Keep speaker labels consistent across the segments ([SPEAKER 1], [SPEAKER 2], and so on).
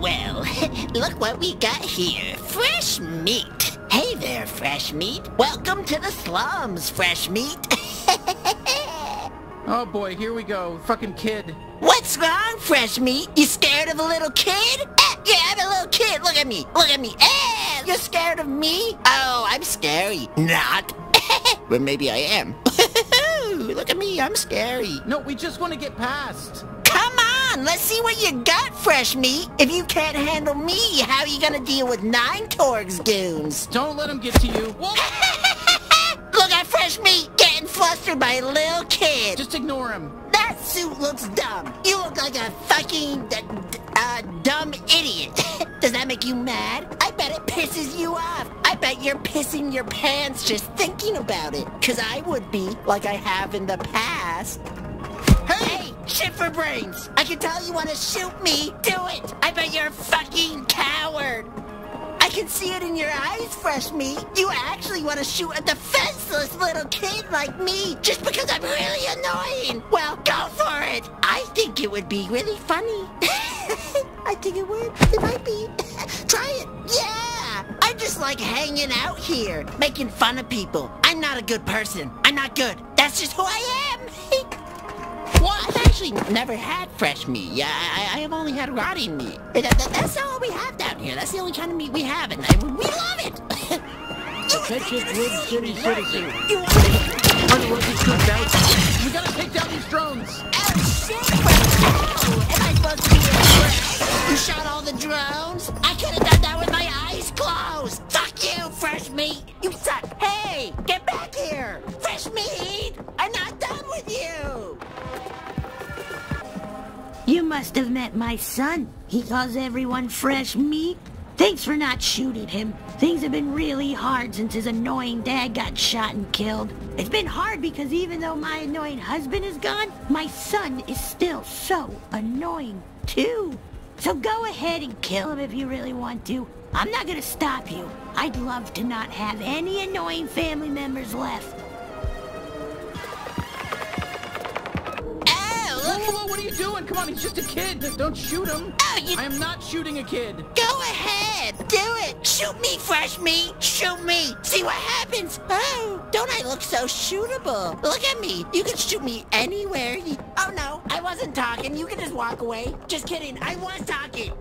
[SPEAKER 1] well, look what we got here. Fresh meat. Hey there, fresh meat. Welcome to the slums, fresh meat.
[SPEAKER 2] Oh boy, here we go. Fucking kid.
[SPEAKER 1] What's wrong, fresh meat? You scared of a little kid? Eh, yeah, I'm a little kid. Look at me. Look at me. Eh, you're scared of me? Oh, I'm scary. Not. but maybe I am. Look at me. I'm scary.
[SPEAKER 2] No, we just want to get past.
[SPEAKER 1] On, let's see what you got, fresh meat. If you can't handle me, how are you gonna deal with nine Torg's goons?
[SPEAKER 2] Don't let them get to you.
[SPEAKER 1] Look at fresh meat getting flustered by a little kid.
[SPEAKER 2] Just ignore him.
[SPEAKER 1] That suit looks dumb. You look like a fucking uh, dumb idiot. Does that make you mad? I bet it pisses you off. I bet you're pissing your pants just thinking about it. Cause I would be, like I have in the past. Shit for brains. I can tell you want to shoot me. Do it. I bet you're a fucking coward. I can see it in your eyes, Fresh Meat. You actually want to shoot a defenseless little kid like me just because I'm really annoying. Well, go for it. I think it would be really funny. I think it would. It might be. Try it. Yeah. I just like hanging out here, making fun of people. I'm not a good person. I'm not good. That's just who I am. What? I've actually never had fresh meat. Yeah, I, I have only had rotting meat. That- that- that's all we have down here. That's the only kind of meat we have, and I, we love it.
[SPEAKER 3] Attention, Wood City citizens.
[SPEAKER 1] You-
[SPEAKER 3] Unlucky troops out.
[SPEAKER 2] We gotta take down these drones.
[SPEAKER 1] Oh shit! Oh, am I supposed to be afraid? You shot all the drones? I
[SPEAKER 4] must have met my son. He calls everyone fresh meat. Thanks for not shooting him. Things have been really hard since his annoying dad got shot and killed. It's been hard because even though my annoying husband is gone, my son is still so annoying too. So go ahead and kill him if you really want to. I'm not gonna stop you. I'd love to not have any annoying family members left.
[SPEAKER 2] Whoa, what are you doing? Come on, he's just a kid. Don't shoot him.
[SPEAKER 1] Oh, you
[SPEAKER 2] I am not shooting a kid.
[SPEAKER 1] Go ahead, do it. Shoot me, fresh meat. Shoot me. See what happens. Oh, don't I look so shootable? Look at me. You can shoot me anywhere. Oh no, I wasn't talking. You can just walk away. Just kidding. I was talking.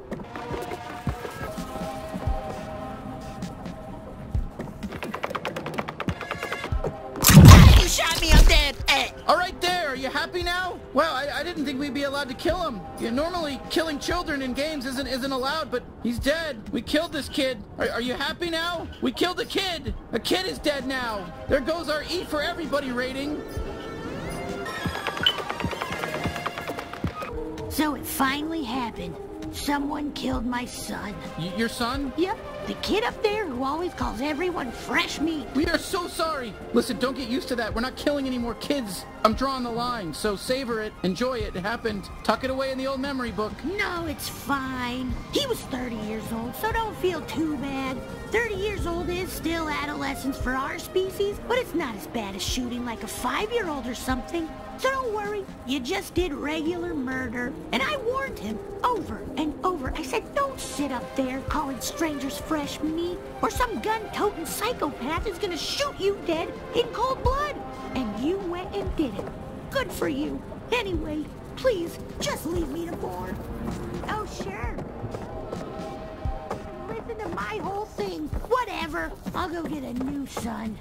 [SPEAKER 1] Ah, you shot me. I'm dead. Eh.
[SPEAKER 2] All right, you happy now? Well, I, I didn't think we'd be allowed to kill him. Yeah, normally, killing children in games isn't isn't allowed, but he's dead. We killed this kid. Are, are you happy now? We killed a kid. A kid is dead now. There goes our E for everybody rating.
[SPEAKER 4] So it finally happened. Someone killed my son.
[SPEAKER 2] Y- your son?
[SPEAKER 4] Yep, the kid up there who always calls everyone fresh meat.
[SPEAKER 2] We are so sorry. Listen, don't get used to that. We're not killing any more kids. I'm drawing the line, so savor it, enjoy it. It happened. Tuck it away in the old memory book.
[SPEAKER 4] No, it's fine. He was 30 years old, so don't feel too bad. 30 years old is still adolescence for our species, but it's not as bad as shooting like a five-year-old or something. So don't worry, you just did regular murder. And I warned him over and over. I said, don't sit up there calling strangers fresh meat, or some gun-toting psychopath is gonna shoot you dead in cold blood. And you went and did it. Good for you. Anyway, please, just leave me to board. Oh, sure. Listen to my whole thing. Whatever. I'll go get a new son.